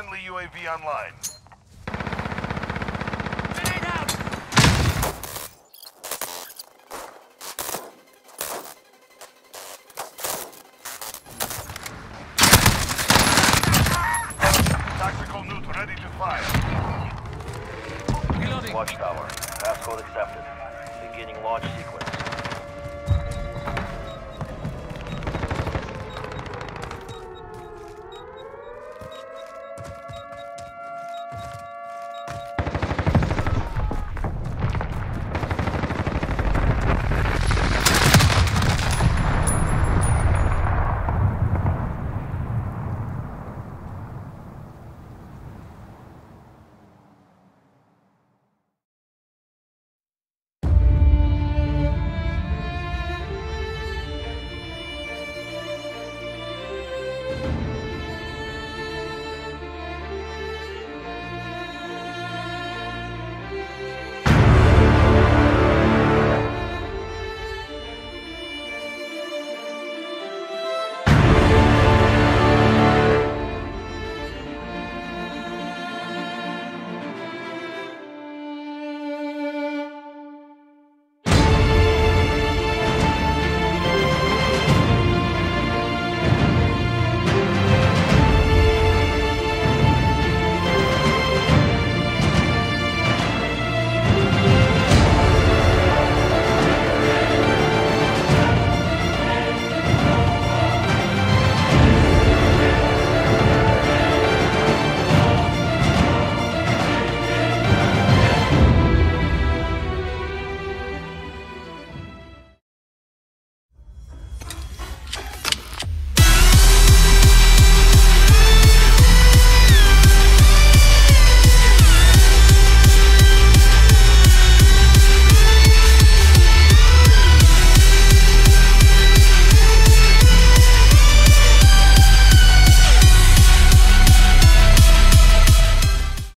Friendly UAV online. Tactical Newt ready to fire. Reloading. Watchtower. Passcode accepted. Beginning launch sequence.